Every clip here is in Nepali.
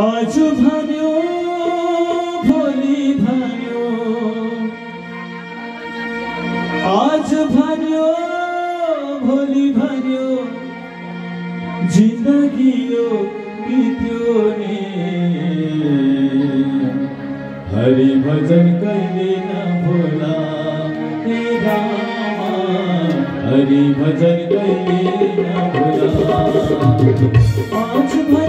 आज भन्यो भोलि भन्यो। आज भन्यो भोलि भन्यो। जिन्दगी हरि भजन कहिले हे हरि भजन आज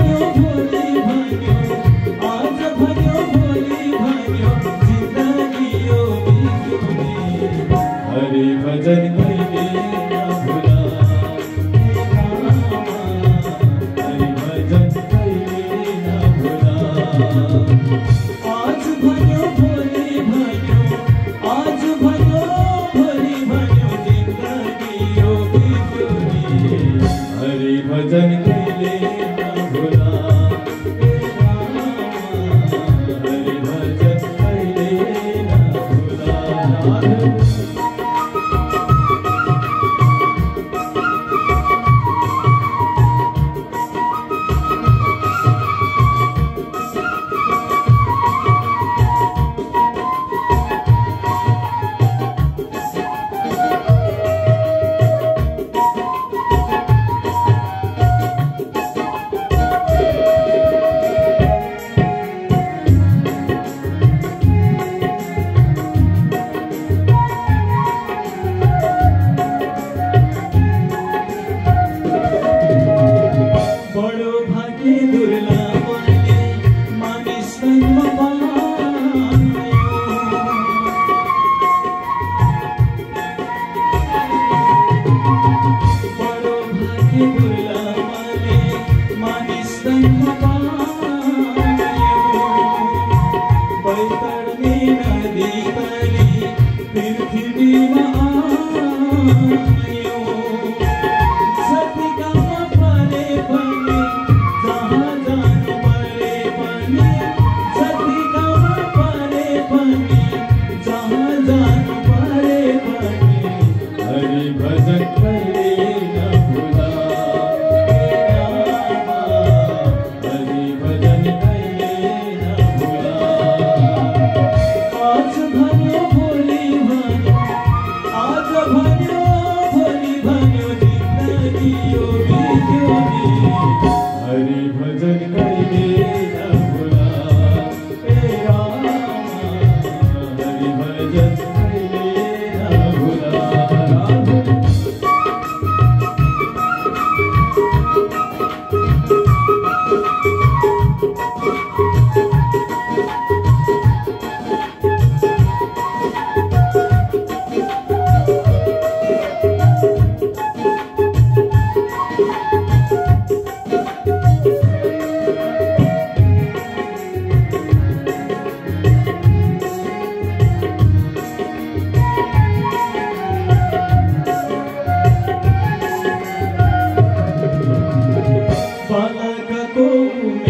Oh,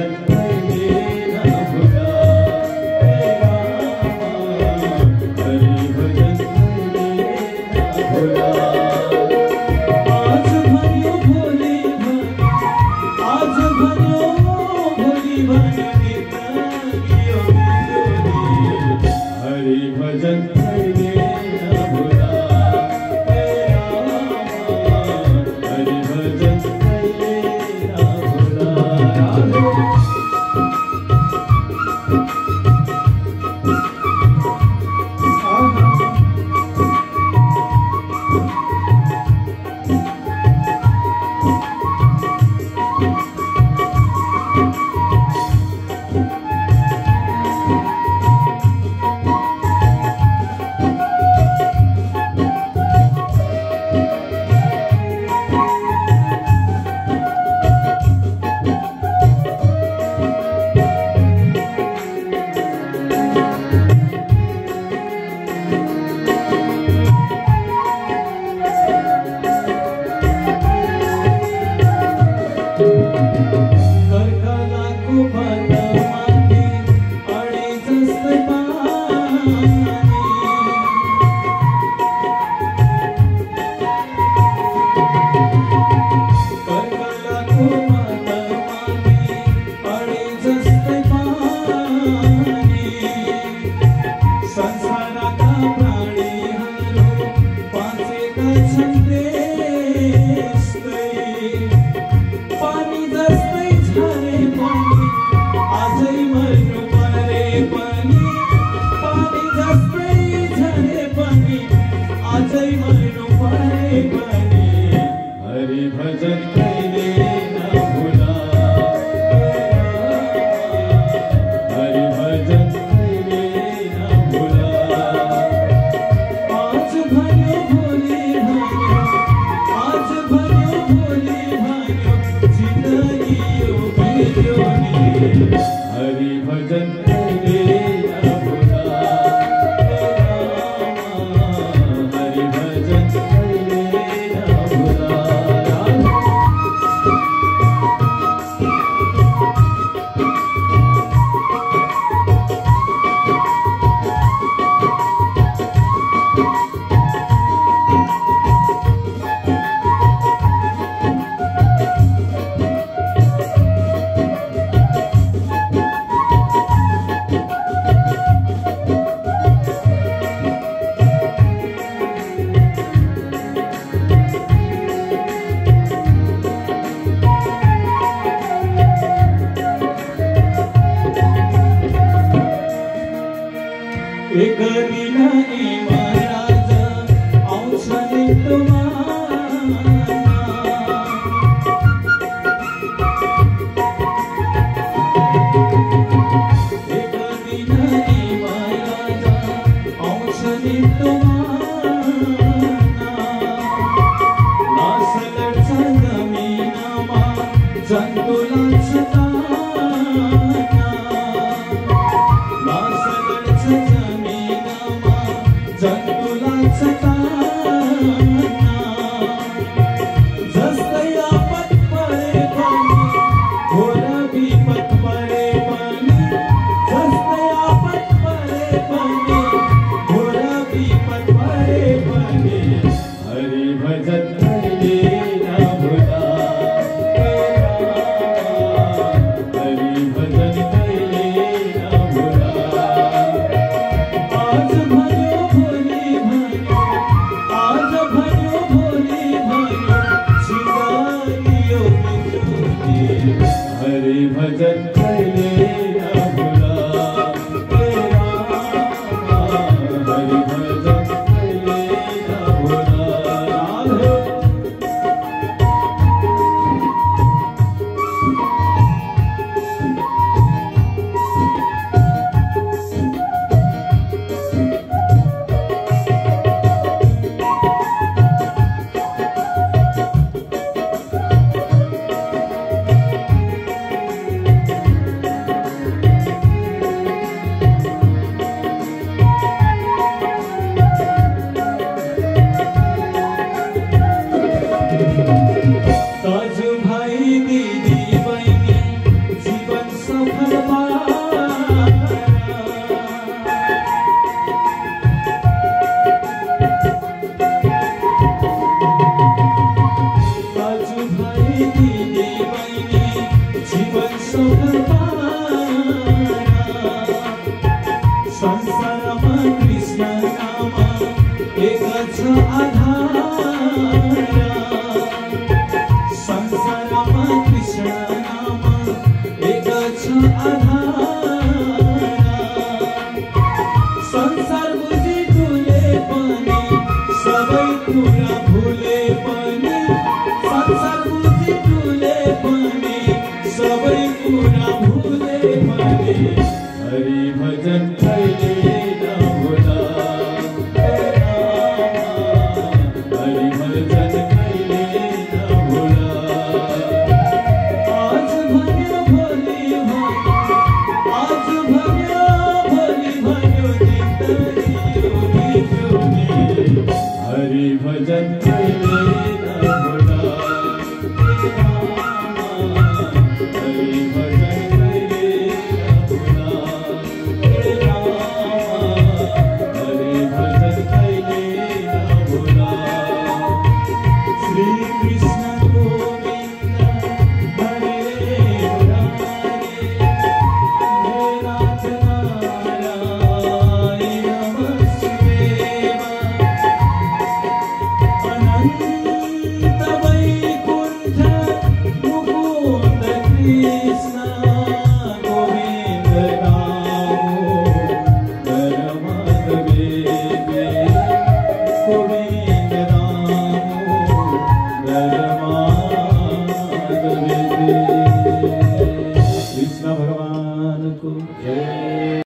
and praise. हरि भजन भूले मन।